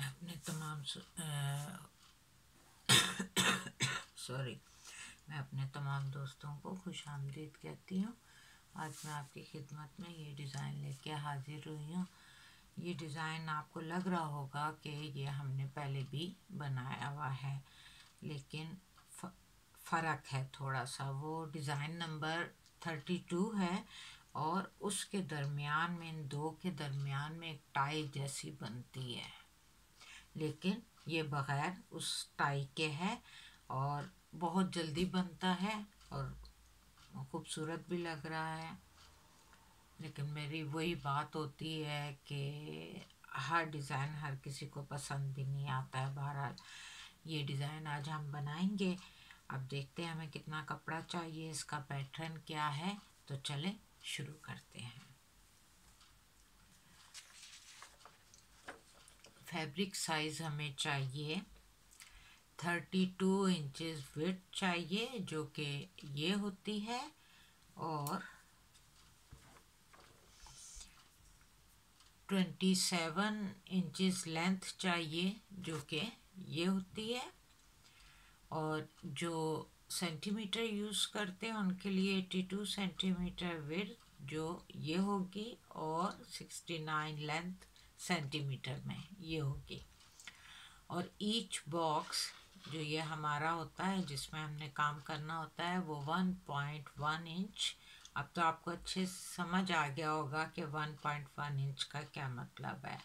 मैं अपने तमाम सॉरी मैं अपने तमाम दोस्तों को खुश आमदीद कहती हूँ। आज मैं आपकी खिदमत में ये डिज़ाइन लेके हाजिर हुई हूँ। ये डिज़ाइन आपको लग रहा होगा कि ये हमने पहले भी बनाया हुआ है, लेकिन फ़र्क है थोड़ा सा वो डिज़ाइन नंबर थर्टी टू है और उसके दरमियान में इन दो के दरमियान में एक टाई जैसी बनती है। लेकिन ये बग़ैर उस टाई के है और बहुत जल्दी बनता है और खूबसूरत भी लग रहा है। लेकिन मेरी वही बात होती है कि हर डिज़ाइन हर किसी को पसंद भी नहीं आता है। बहरहाल ये डिज़ाइन आज हम बनाएँगे। अब देखते हैं हमें कितना कपड़ा चाहिए, इसका पैटर्न क्या है। तो चलें, शुरू करते हैं। फैब्रिक साइज़ हमें चाहिए थर्टी टू इंचज़ विथ चाहिए, जो कि ये होती है और ट्वेंटी सेवन इंचज़ लेंथ चाहिए, जो कि ये होती है। और जो सेंटीमीटर यूज़ करते हैं, उनके लिए एटी टू सेंटीमीटर विथ जो ये होगी और सिक्सटी नाइन लेंथ सेंटीमीटर में, ये होगी। और ईच बॉक्स जो ये हमारा होता है, जिसमें हमने काम करना होता है, वो वन पॉइंट वन इंच अब तो आपको अच्छे समझ आ गया होगा कि वन पॉइंट वन इंच का क्या मतलब है,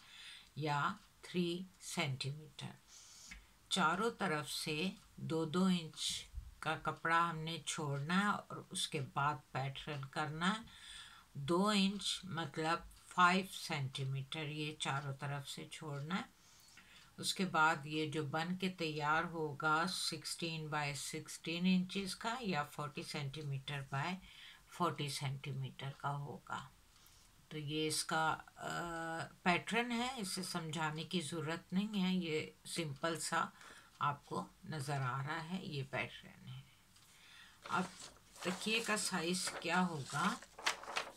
या थ्री सेंटीमीटर चारों तरफ़ से दो दो इंच का कपड़ा हमने छोड़ना है और उसके बाद पैटर्न करना है। दो इंच मतलब फाइव सेंटीमीटर ये चारों तरफ़ से छोड़ना है। उसके बाद ये जो बन के तैयार होगा सिक्सटीन बाय सिक्सटीन इंचज़ का या forty centimetre by forty centimetre का होगा। तो ये इसका पैटर्न है, इसे समझाने की ज़रूरत नहीं है, ये सिंपल सा आपको नज़र आ रहा है, ये पैटर्न है। अब तकिए का साइज़ क्या होगा।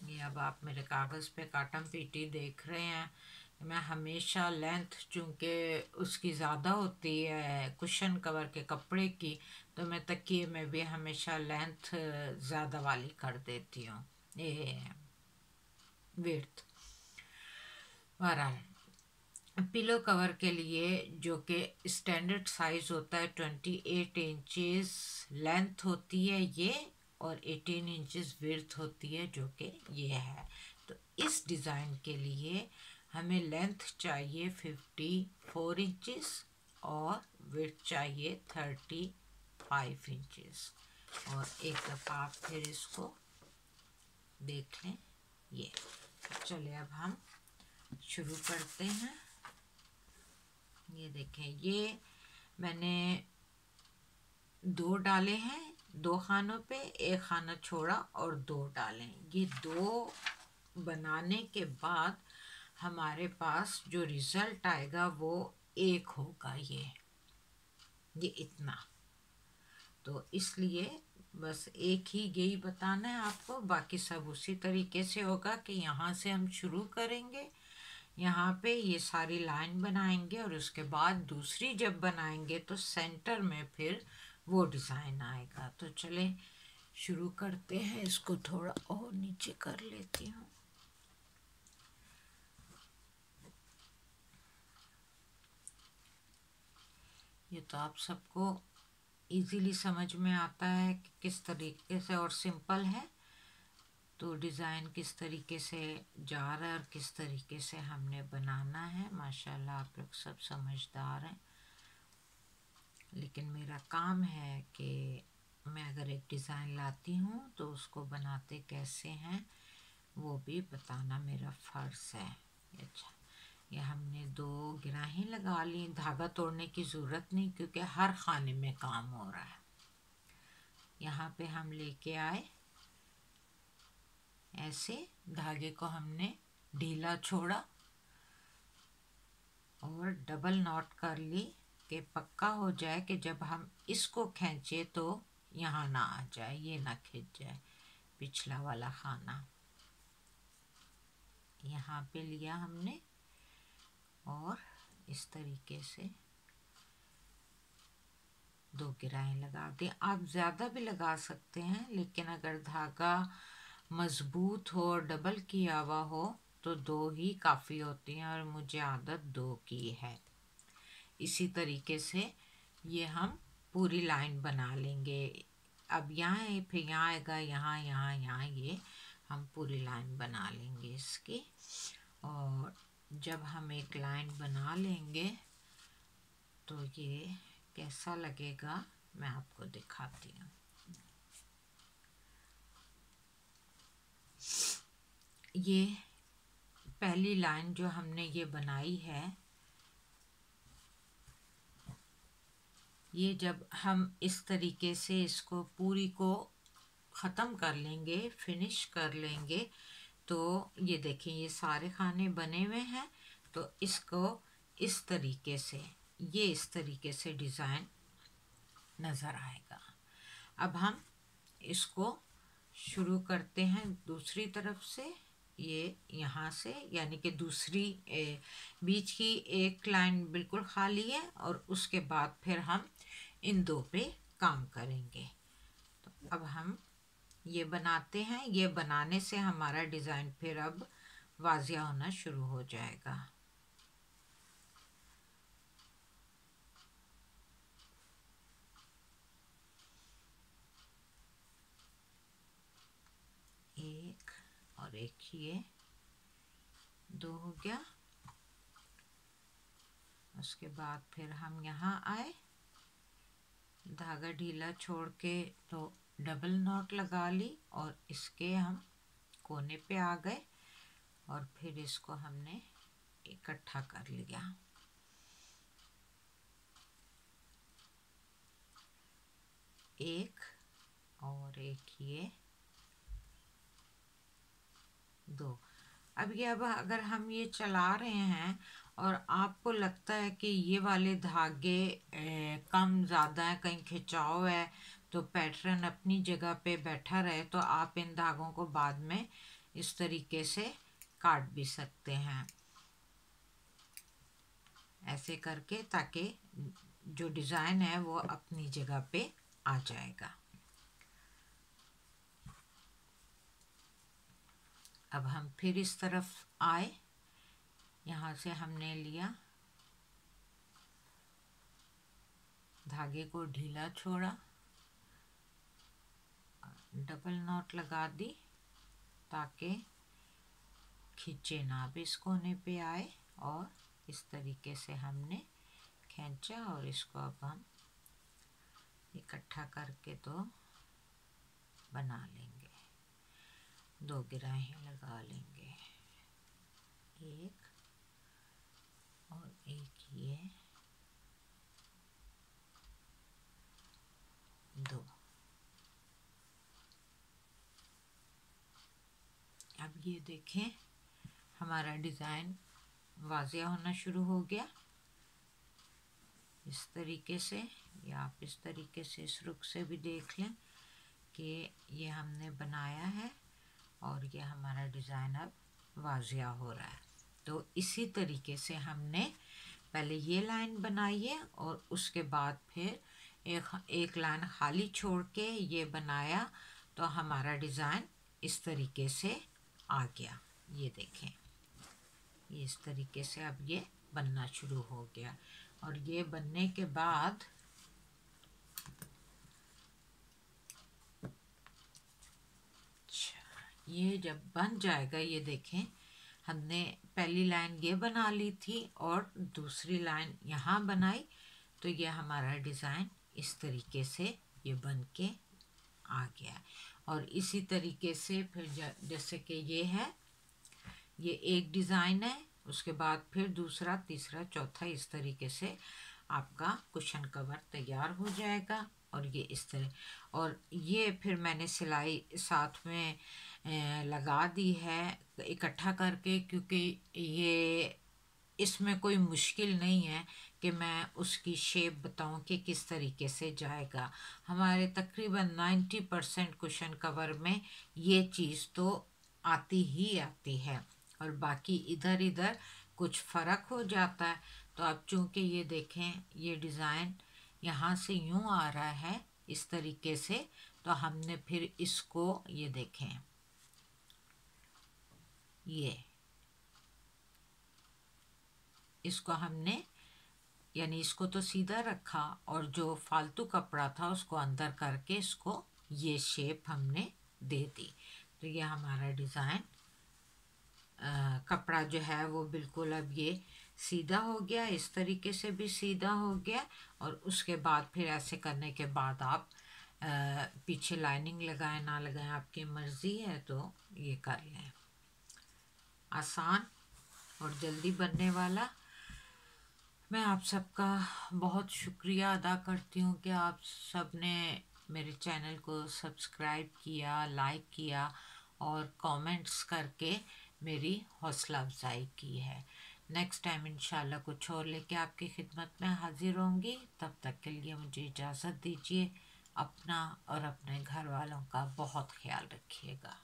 ये अब आप मेरे कागज़ पे काटम पीटी देख रहे हैं। मैं हमेशा लेंथ चूँकि उसकी ज़्यादा होती है, कुशन कवर के कपड़े की तो मैं तकिए में भी हमेशा लेंथ ज़्यादा वाली कर देती हूँ। ये विर्थ। बहरहाल, पिलो कवर के लिए जो कि स्टैंडर्ड साइज़ होता है ट्वेंटी एट इंचज़ लेंथ होती है, ये और एटीन इंचज़ विर्थ होती है, जो कि ये है। तो इस डिज़ाइन के लिए हमें लेंथ चाहिए फिफ्टी फोर इंचज़ और विर्थ चाहिए थर्टी फाइव इंचज़ और एक दफ़ा आप फिर इसको देख लें। ये। चले अब हम शुरू करते हैं। ये देखें, ये मैंने दो डाले हैं दो खानों पे, एक खाना छोड़ा और दो डालें। ये दो बनाने के बाद हमारे पास जो रिज़ल्ट आएगा वो एक होगा ये। ये इतना। तो इसलिए बस एक ही यही बताना है आपको। बाकी सब उसी तरीके से होगा कि यहाँ से हम शुरू करेंगे। यहाँ पे ये सारी लाइन बनाएँगे और उसके बाद दूसरी जब बनाएँगे तो सेंटर में फिर वो डिज़ाइन आएगा। तो चले, शुरू करते हैं। इसको थोड़ा और नीचे कर लेती हूँ। ये तो आप सबको इजीली समझ में आता है कि किस तरीके से और सिंपल है। तो डिज़ाइन किस तरीके से जा रहा है और किस तरीके से हमने बनाना है। माशाल्लाह आप लोग सब समझदार हैं। लेकिन मेरा काम है कि मैं अगर एक डिज़ाइन लाती हूँ तो उसको बनाते कैसे हैं, वो भी बताना मेरा फ़र्ज़ है। अच्छा ये हमने दो गिराहें लगा ली, धागा तोड़ने की ज़रूरत नहीं क्योंकि हर खाने में काम हो रहा है। यहाँ पे हम लेके आए, ऐसे धागे को हमने ढीला छोड़ा और डबल नॉट कर ली। कि पक्का हो जाए कि जब हम इसको खींचे तो यहाँ ना आ जाए, ये ना खींच जाए, पिछला वाला खाना। यहाँ पे लिया हमने और इस तरीके से दो गिराएँ लगा दें आप ज़्यादा भी लगा सकते हैं, लेकिन अगर धागा मज़बूत हो और डबल किया हुआ हो तो दो ही काफ़ी होती हैं और मुझे आदत दो की है। इसी तरीके से ये हम पूरी लाइन बना लेंगे। अब यहाँ फिर यहाँ आएगा, यहाँ यहाँ यहाँ ये हम पूरी लाइन बना लेंगे इसकी। और जब हम एक लाइन बना लेंगे तो ये कैसा लगेगा मैं आपको दिखाती हूँ। ये पहली लाइन जो हमने ये बनाई है ये जब हम इस तरीके से इसको पूरी को ख़त्म कर लेंगे फिनिश कर लेंगे तो ये देखें, ये सारे खाने बने हुए हैं। तो इसको इस तरीके से, ये इस तरीके से डिज़ाइन नज़र आएगा। अब हम इसको शुरू करते हैं दूसरी तरफ़ से। ये यहाँ से यानी कि दूसरी ए, बीच की एक लाइन बिल्कुल खाली है और उसके बाद फिर हम इन दो पे काम करेंगे। तो अब हम ये बनाते हैं। ये बनाने से हमारा डिज़ाइन फिर अब वाजिया होना शुरू हो जाएगा एक और एक ये दो हो गया। उसके बाद फिर हम यहाँ आए। धागा ढीला छोड़ के तो डबल नॉट लगा ली और इसके हम कोने पे आ गए और फिर इसको हमने इकट्ठा कर लिया। एक और एक ये। दो। अब ये अब अगर हम ये चला रहे हैं और आपको लगता है कि ये वाले धागे ए, कम ज़्यादा है कहीं खिंचाव है तो पैटर्न अपनी जगह पे बैठा रहे तो आप इन धागों को बाद में इस तरीके से काट भी सकते हैं। ऐसे करके ताकि जो डिज़ाइन है वो अपनी जगह पे आ जाएगा। अब हम फिर इस तरफ़ आए। यहाँ से हमने लिया। धागे को ढीला छोड़ा। डबल नॉट लगा दी ताकि खींचे ना भी इस कोने पे आए और इस तरीके से हमने खींचा और इसको अब हम इकट्ठा करके तो बना लेंगे। दो गिराहें लगा लेंगे। एक और एक ये। दो। अब ये देखें, हमारा डिज़ाइन वाजिया होना शुरू हो गया। इस तरीके से, या आप इस तरीके से इस रुख से भी देख लें कि ये हमने बनाया है। और ये हमारा डिज़ाइन अब वाजिया हो रहा है। तो इसी तरीके से हमने पहले ये लाइन बनाई है और उसके बाद फिर एक एक लाइन खाली छोड़ के ये बनाया। तो हमारा डिज़ाइन इस तरीके से आ गया। ये देखें। ये इस तरीके से अब ये बनना शुरू हो गया। और ये बनने के बाद ये जब बन जाएगा, ये देखें, हमने पहली लाइन ये बना ली थी और दूसरी लाइन यहाँ बनाई तो ये हमारा डिज़ाइन इस तरीके से ये बन के आ गया और इसी तरीके से फिर जैसे कि ये है, ये एक डिज़ाइन है, उसके बाद फिर दूसरा, तीसरा, चौथा इस तरीके से आपका कुशन कवर तैयार हो जाएगा और ये इस तरह, और ये फिर मैंने सिलाई साथ में लगा दी है इकट्ठा करके क्योंकि ये इसमें कोई मुश्किल नहीं है कि मैं उसकी शेप बताऊँ कि किस तरीके से जाएगा। हमारे तकरीबन नाइन्टी परसेंट कुशन कवर में ये चीज़ तो आती ही आती है और बाकी इधर इधर कुछ फ़र्क हो जाता है। तो अब चूँकि ये देखें, ये डिज़ाइन यहाँ से यूँ आ रहा है इस तरीके से तो हमने फिर इसको ये देखें। ये। इसको हमने यानी इसको तो सीधा रखा और जो फालतू कपड़ा था उसको अंदर करके इसको ये शेप हमने दे दी। तो ये हमारा डिज़ाइन कपड़ा जो है वो बिल्कुल अब ये सीधा हो गया इस तरीके से भी सीधा हो गया और उसके बाद फिर ऐसे करने के बाद आप आ, पीछे लाइनिंग लगाएँ ना लगाएँ आपकी मर्ज़ी है तो ये कर लें। आसान और जल्दी बनने वाला। मैं आप सबका बहुत शुक्रिया अदा करती हूँ कि आप सबने मेरे चैनल को सब्सक्राइब किया, लाइक किया और कमेंट्स करके मेरी हौसला अफजाई की है। नेक्स्ट टाइम इंशाल्लाह कुछ और लेके आपकी खिदमत में हाजिर होंगी। तब तक के लिए मुझे इजाज़त दीजिए। अपना और अपने घर वालों का बहुत ख्याल रखिएगा।